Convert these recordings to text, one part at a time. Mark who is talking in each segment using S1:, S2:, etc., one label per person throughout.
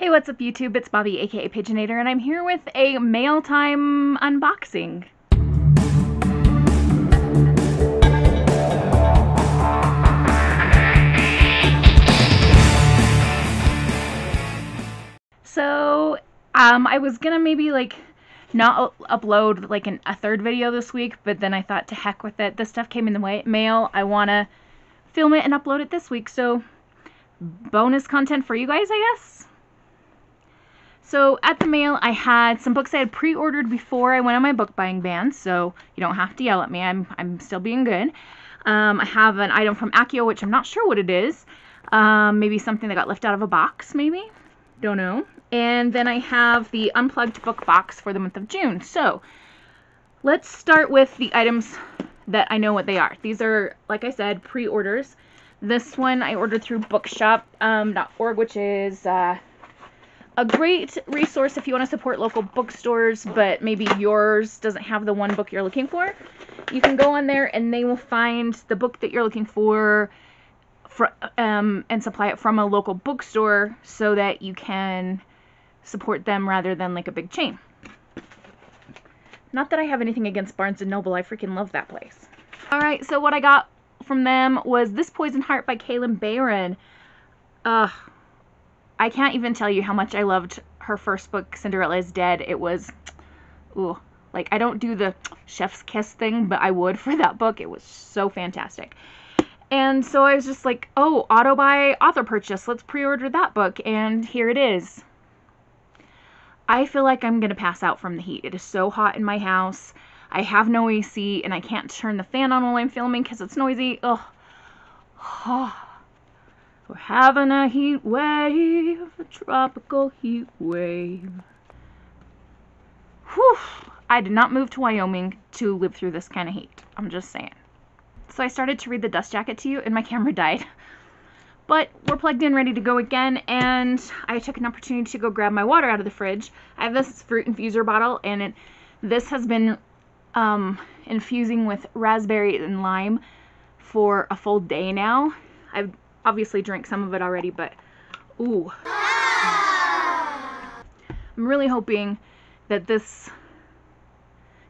S1: Hey, what's up YouTube? It's Bobi, aka Paginator, and I'm here with a mail time unboxing. So, um, I was gonna maybe like not upload like an, a third video this week, but then I thought to heck with it. This stuff came in the mail. I wanna film it and upload it this week, so bonus content for you guys, I guess. So at the mail, I had some books I had pre-ordered before I went on my book buying ban, so you don't have to yell at me. I'm, I'm still being good. Um, I have an item from Accio, which I'm not sure what it is. Um, maybe something that got left out of a box, maybe? Don't know. And then I have the unplugged book box for the month of June. So let's start with the items that I know what they are. These are, like I said, pre-orders. This one I ordered through bookshop.org, um, which is... Uh, a great resource if you want to support local bookstores, but maybe yours doesn't have the one book you're looking for. You can go on there and they will find the book that you're looking for, for um, and supply it from a local bookstore so that you can support them rather than like a big chain. Not that I have anything against Barnes & Noble. I freaking love that place. Alright, so what I got from them was This Poison Heart by Kalynn Bayron. Ugh, I can't even tell you how much I loved her first book, Cinderella is Dead. It was, ooh, like I don't do the chef's kiss thing, but I would for that book. It was so fantastic. And so I was just like, oh, auto buy, author purchase. Let's pre-order that book. And here it is. I feel like I'm going to pass out from the heat. It is so hot in my house. I have no AC and I can't turn the fan on while I'm filming because it's noisy. Ugh. We're having a heat wave, a tropical heat wave. Whew. I did not move to Wyoming to live through this kind of heat. I'm just saying. So I started to read the dust jacket to you and my camera died. But we're plugged in, ready to go again, and I took an opportunity to go grab my water out of the fridge. I have this fruit infuser bottle, and it, this has been um, infusing with raspberry and lime for a full day now. I've obviously drank some of it already, but ooh. I'm really hoping that this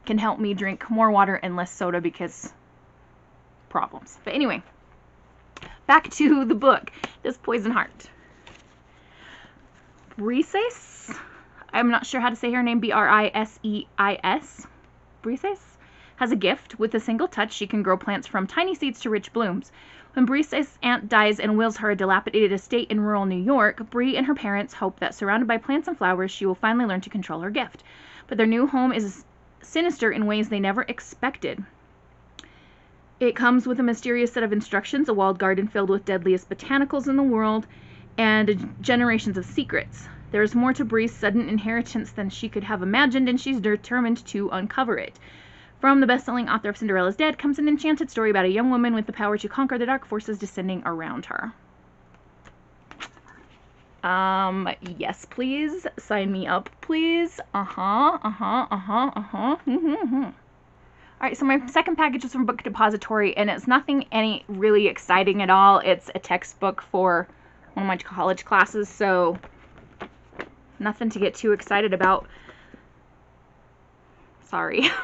S1: can help me drink more water and less soda because problems. But anyway, back to the book, This Poison Heart. Briseis, I'm not sure how to say her name, B-R-I-S-E-I-S. Briseis has a gift. With a single touch, she can grow plants from tiny seeds to rich blooms. When Brie's aunt dies and wills her a dilapidated estate in rural New York, Brie and her parents hope that surrounded by plants and flowers, she will finally learn to control her gift. But their new home is sinister in ways they never expected. It comes with a mysterious set of instructions, a walled garden filled with deadliest botanicals in the world, and generations of secrets. There is more to Brie's sudden inheritance than she could have imagined, and she's determined to uncover it. From the best-selling author of Cinderella's Dead comes an enchanted story about a young woman with the power to conquer the dark forces descending around her. Um, yes, please. Sign me up, please. Uh-huh, uh-huh, uh-huh, uh-huh. Mm-hmm. All right, so my second package is from Book Depository, and it's nothing any really exciting at all. It's a textbook for one of my college classes, so nothing to get too excited about. Sorry.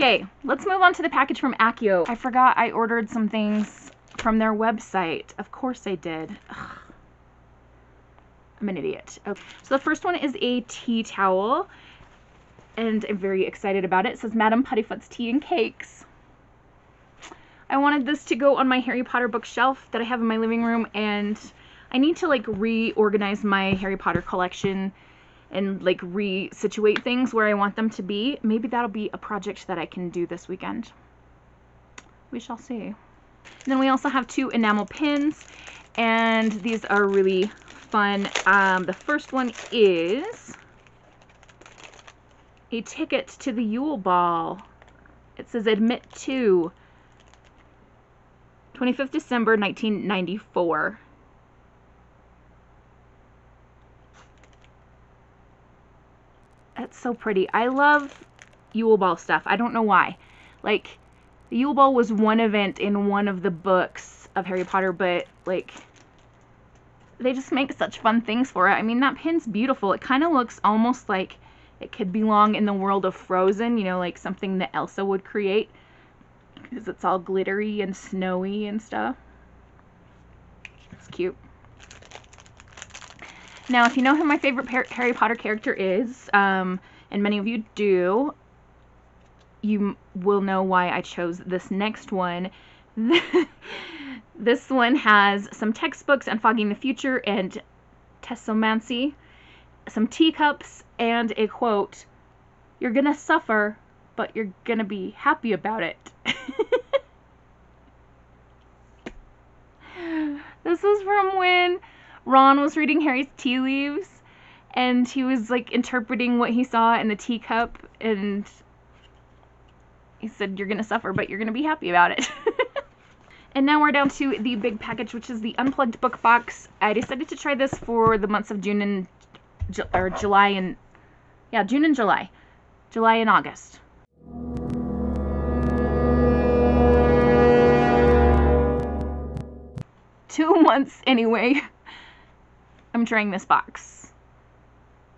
S1: Okay, let's move on to the package from Accio. I forgot I ordered some things from their website. Of course I did. Ugh. I'm an idiot. Okay. So the first one is a tea towel, and I'm very excited about it. It says Madame Puddifoot's Tea and Cakes. I wanted this to go on my Harry Potter bookshelf that I have in my living room, and I need to like reorganize my Harry Potter collection and like re-situate things where I want them to be. Maybe that'll be a project that I can do this weekend. We shall see. And then we also have two enamel pins and these are really fun. Um, the first one is a ticket to the Yule Ball. It says admit to 25th December 1994. That's so pretty. I love Yule Ball stuff. I don't know why. Like, the Yule Ball was one event in one of the books of Harry Potter, but, like, they just make such fun things for it. I mean, that pin's beautiful. It kind of looks almost like it could belong in the world of Frozen, you know, like something that Elsa would create because it's all glittery and snowy and stuff. It's cute. Now, if you know who my favorite Harry Potter character is, um, and many of you do, you will know why I chose this next one. this one has some textbooks on fogging the future and tessomancy, some teacups, and a quote, You're gonna suffer, but you're gonna be happy about it. this is from when Ron was reading Harry's tea leaves and he was like interpreting what he saw in the teacup and he said you're gonna suffer but you're gonna be happy about it. And now we're down to the big package which is the unplugged book box. I decided to try this for the months of june and or july and yeah june and july. July and august. Two months anyway i'm this box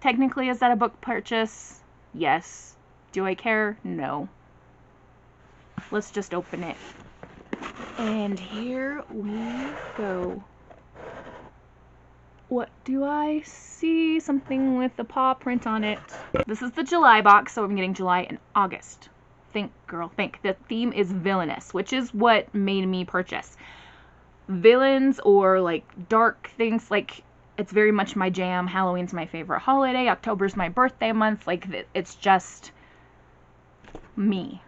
S1: technically is that a book purchase yes do i care no let's just open it. And here we go. What do I see? Something with the paw print on it. This is the July box, so I'm getting July and August. Think, girl, think. The theme is villainous, which is what made me purchase. Villains or like dark things, like it's very much my jam. Halloween's my favorite holiday. October's my birthday month. Like it's just me.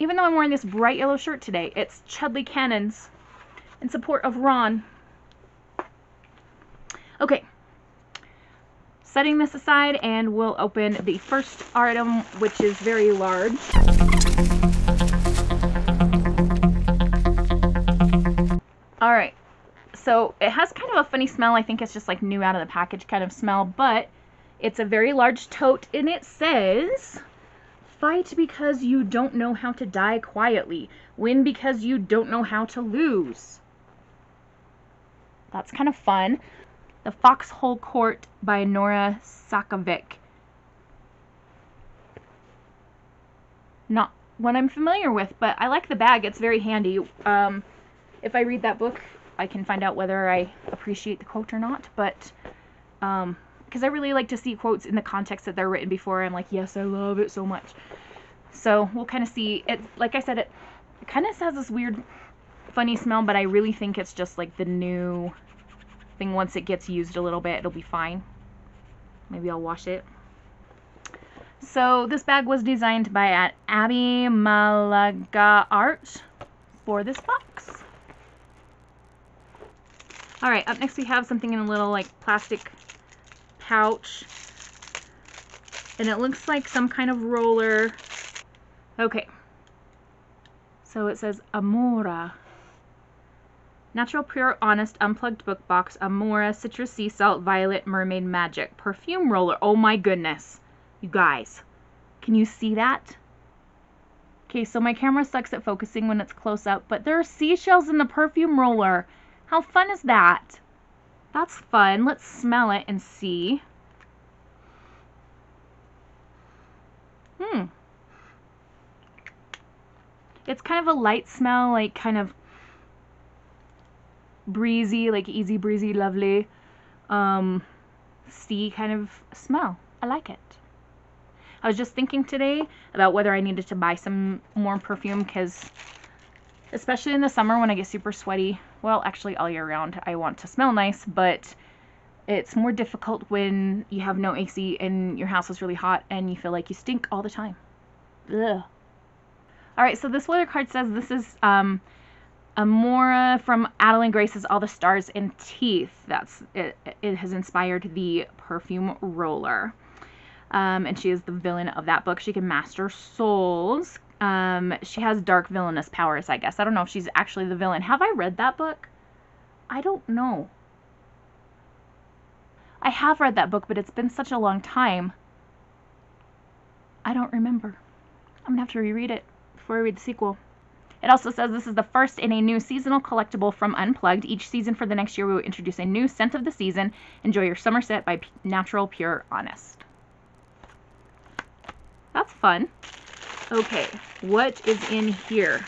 S1: Even though I'm wearing this bright yellow shirt today, it's Chudley Cannons in support of Ron. Okay, setting this aside and we'll open the first item, which is very large. So it has kind of a funny smell. I think it's just like new out of the package kind of smell, but it's a very large tote and it says Fight because you don't know how to die quietly. Win because you don't know how to lose. That's kind of fun. The Foxhole Court by Nora Sakavic. Not one I'm familiar with, but I like the bag. It's very handy. Um, if I read that book, I can find out whether I appreciate the quote or not. But um, because I really like to see quotes in the context that they're written before. I'm like, yes, I love it so much. So we'll kind of see. It, like I said, it, it kind of has this weird, funny smell, but I really think it's just like the new thing. Once it gets used a little bit, it'll be fine. Maybe I'll wash it. So this bag was designed by Abby Malaga Art for this box. All right, up next we have something in a little like plastic pouch. And it looks like some kind of roller. Okay. So it says Amora. Natural, pure, honest, unplugged book box. Amora, citrus, sea salt, violet, mermaid, magic. Perfume roller. Oh my goodness. You guys. Can you see that? Okay, so my camera sucks at focusing when it's close up, but there are seashells in the perfume roller. How fun is that? That's fun. Let's smell it and see. Hmm. It's kind of a light smell, like kind of breezy, like easy breezy, lovely, um, sea kind of smell. I like it. I was just thinking today about whether I needed to buy some more perfume because especially in the summer when I get super sweaty. Well, actually all year round I want to smell nice, but it's more difficult when you have no AC and your house is really hot and you feel like you stink all the time. Ugh. All right, so this weather card says this is um, Amora from Adalyn Grace's All the Stars and Teeth. That's it, it has inspired the perfume roller. Um, and she is the villain of that book. She can master souls, um, she has dark villainous powers, I guess. I don't know if she's actually the villain. Have I read that book? I don't know. I have read that book, but it's been such a long time. I don't remember. I'm gonna have to reread it before I read the sequel. It also says this is the first in a new seasonal collectible from Unplugged. Each season for the next year, we will introduce a new scent of the season. Enjoy your summer scent by P- Natural Pure Honest. That's fun. Okay, what is in here?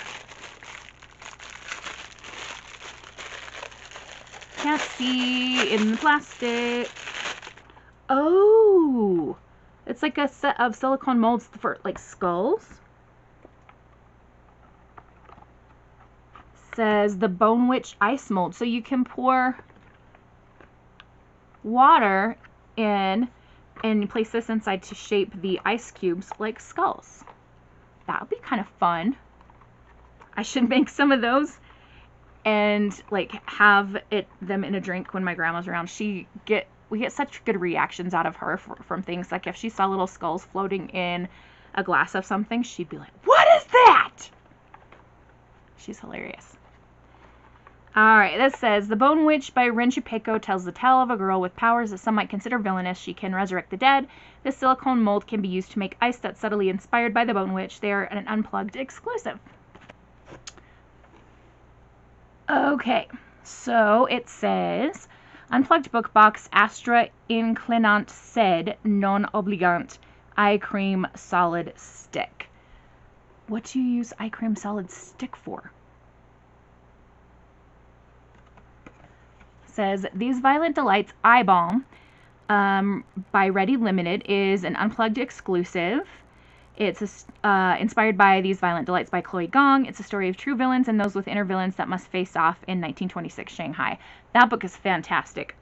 S1: Can't see in the plastic. Oh, it's like a set of silicone molds for like skulls. Says the Bone Witch ice mold. So you can pour water in and place this inside to shape the ice cubes like skulls. That would be kind of fun. I should make some of those and like have it them in a drink when my grandma's around. She get we get such good reactions out of her for, from things like if she saw little skulls floating in a glass of something, she'd be like, "What is that?" She's hilarious. All right, this says The Bone Witch by Rin Chupeco tells the tale of a girl with powers that some might consider villainous. She can resurrect the dead. This silicone mold can be used to make ice that's subtly inspired by the Bone Witch. They are an unplugged exclusive. Okay, so it says Unplugged book box Astra Inclinant Sed Non Obligant Eye Cream Solid Stick. What do you use eye cream solid stick for? Says these Violent Delights Eye Balm um, by Ready Limited is an unplugged exclusive. It's uh, inspired by These Violent Delights by Chloe Gong. It's a story of true villains and those with inner villains that must face off in 1926 Shanghai. That book is fantastic.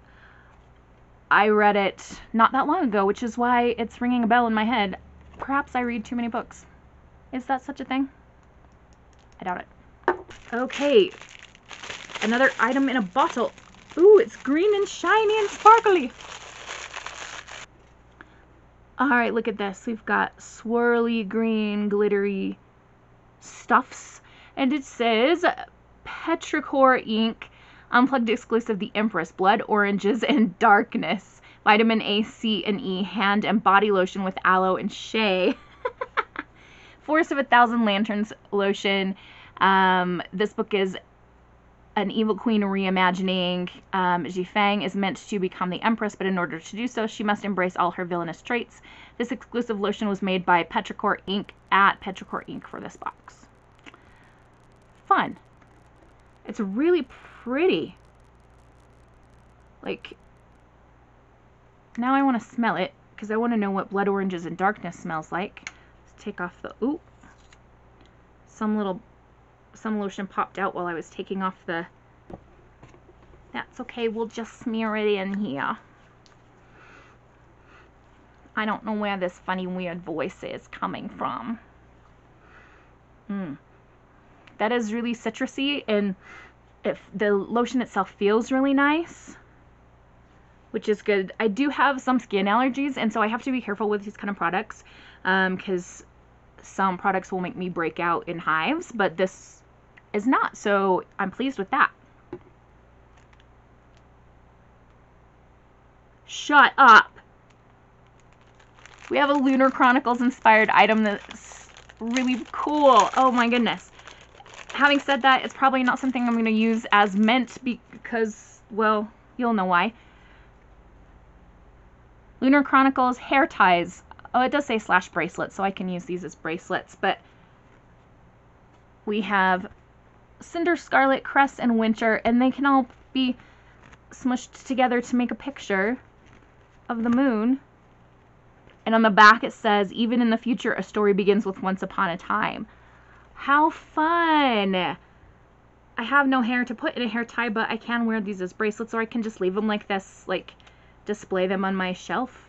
S1: I read it not that long ago, which is why it's ringing a bell in my head. Perhaps I read too many books. Is that such a thing? I doubt it. Okay, another item in a bottle. Ooh, it's green and shiny and sparkly. All right, look at this. We've got swirly green glittery stuffs. And it says Petrichor ink, unplugged exclusive The Empress, blood, oranges, and darkness. Vitamin A, C, and E, hand and body lotion with aloe and shea. Forest of a Thousand Lanterns lotion. Um, this book is an evil queen reimagining. Um, Fang is meant to become the empress, but in order to do so, she must embrace all her villainous traits. This exclusive lotion was made by Petrichor Inc. at Petrichor Inc. for this box. Fun. It's really pretty. Like, now I want to smell it because I want to know what blood oranges and darkness smells like. Let's take off the, ooh, some little some lotion popped out while I was taking off the... That's okay, we'll just smear it in here. I don't know where this funny weird voice is coming from. Hmm. That is really citrusy and if the lotion itself feels really nice which is good. I do have some skin allergies, and so I have to be careful with these kind of products because um, some products will make me break out in hives, but this is not. So I'm pleased with that. Shut up. We have a Lunar Chronicles inspired item that's really cool. Oh my goodness. Having said that, it's probably not something I'm going to use as meant because, well, you'll know why. Lunar Chronicles hair ties. Oh, it does say slash bracelets, so I can use these as bracelets, but we have Cinder, Scarlet, Cress, and Winter, and they can all be smushed together to make a picture of the moon. And on the back it says, even in the future, a story begins with once upon a time. How fun! I have no hair to put in a hair tie, but I can wear these as bracelets, or I can just leave them like this, like display them on my shelf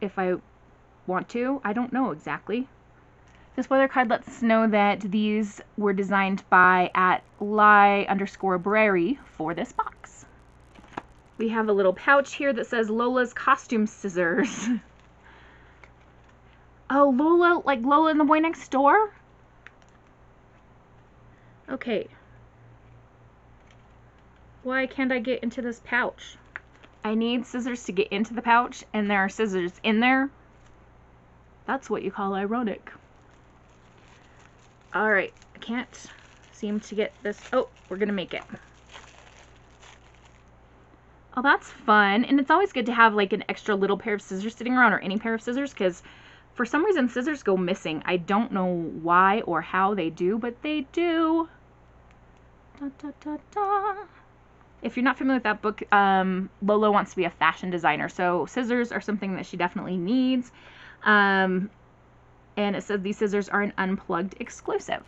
S1: if I want to. I don't know exactly. This weather card lets us know that these were designed by at lie underscore Brary for this box. We have a little pouch here that says Lola's costume scissors. oh, Lola, like Lola and the boy next door? Okay. Why can't I get into this pouch? I need scissors to get into the pouch, and there are scissors in there. That's what you call ironic. All right, I can't seem to get this. Oh, we're going to make it. Oh, that's fun. And it's always good to have like an extra little pair of scissors sitting around or any pair of scissors because for some reason scissors go missing. I don't know why or how they do, but they do. Da, da, da. If you're not familiar with that book, um, Lola wants to be a fashion designer. So scissors are something that she definitely needs. Um, and it says these scissors are an unplugged exclusive.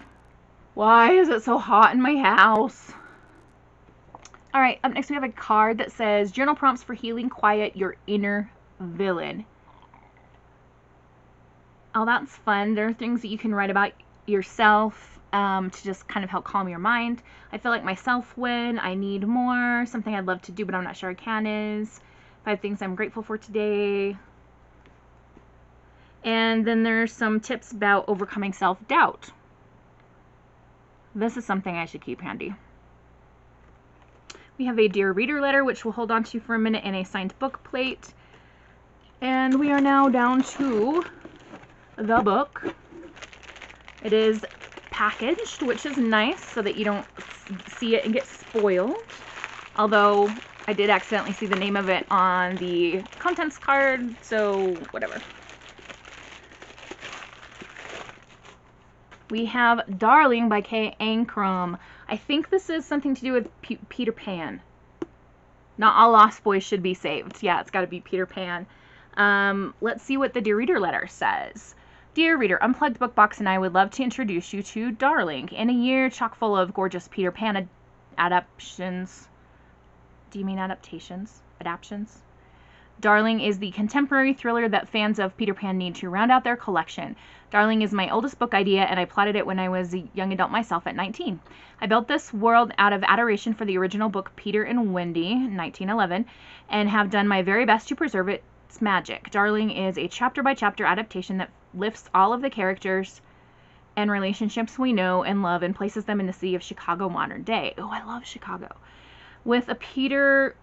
S1: Why is it so hot in my house? All right, up next we have a card that says Journal Prompts for Healing Quiet Your Inner Villain. Oh, that's fun. There are things that you can write about yourself um, to just kind of help calm your mind. I feel like myself when I need more, something I'd love to do but I'm not sure I can is five things I'm grateful for today. And then there's some tips about overcoming self-doubt. This is something I should keep handy. We have a Dear Reader letter, which we'll hold on to for a minute, and a signed book plate. And we are now down to the book. It is packaged, which is nice so that you don't see it and get spoiled. Although I did accidentally see the name of it on the contents card, so whatever. We have Darling by K. Ancrum. I think this is something to do with P Peter Pan. Not all Lost Boys should be saved. Yeah, it's got to be Peter Pan. Um, let's see what the Dear Reader letter says. Dear Reader, Unplugged Book Box and I would love to introduce you to Darling. In a year chock full of gorgeous Peter Pan ad adaptations. Do you mean adaptations? Adaptions? Darling is the contemporary thriller that fans of Peter Pan need to round out their collection. Darling is my oldest book idea, and I plotted it when I was a young adult myself at 19. I built this world out of adoration for the original book Peter and Wendy, 1911, and have done my very best to preserve its magic. Darling is a chapter by chapter adaptation that lifts all of the characters and relationships we know and love and places them in the city of Chicago modern day. Oh, I love Chicago. With a Peter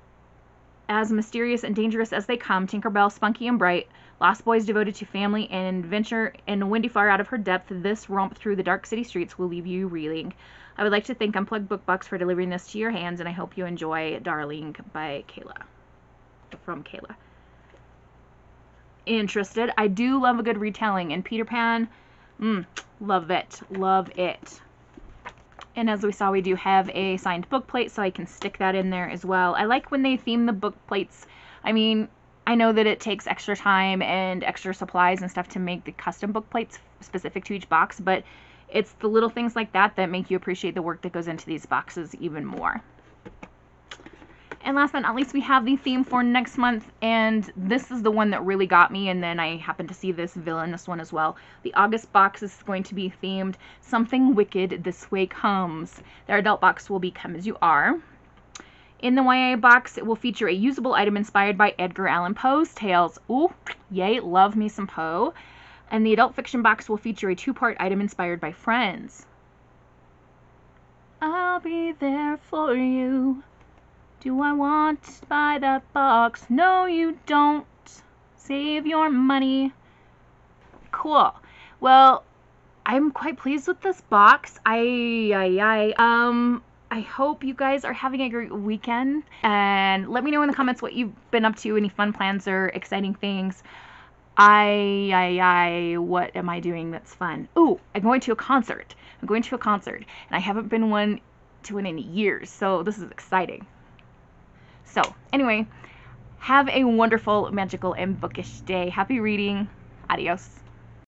S1: as mysterious and dangerous as they come, Tinkerbell, spunky and bright, Lost Boys devoted to family and adventure, and Wendy far out of her depth, this romp through the dark city streets will leave you reeling. I would like to thank Unplugged Book Box for delivering this to your hands, and I hope you enjoy Darling by Kayla. From Kayla. Interested? I do love a good retelling, and Peter Pan, mm, love it. Love it. And as we saw, we do have a signed book plate, so I can stick that in there as well. I like when they theme the book plates. I mean, I know that it takes extra time and extra supplies and stuff to make the custom book plates specific to each box, but it's the little things like that that make you appreciate the work that goes into these boxes even more. And last but not least, we have the theme for next month, and this is the one that really got me, and then I happened to see this villainous one as well. The August box is going to be themed Something Wicked This Way Comes. Their adult box will be Come As You Are. In the YA box, it will feature a usable item inspired by Edgar Allan Poe's tales. Ooh, yay, love me some Poe. And the adult fiction box will feature a two-part item inspired by Friends. I'll be there for you. Do I want to buy that box? No, you don't. Save your money. Cool. Well, I'm quite pleased with this box. I, I, I, um, I hope you guys are having a great weekend. And let me know in the comments what you've been up to, any fun plans or exciting things. I, I, I, what am I doing that's fun? Ooh, I'm going to a concert. I'm going to a concert, and I haven't been one to one in years, so this is exciting. So, anyway, have a wonderful, magical, and bookish day. Happy reading. Adios.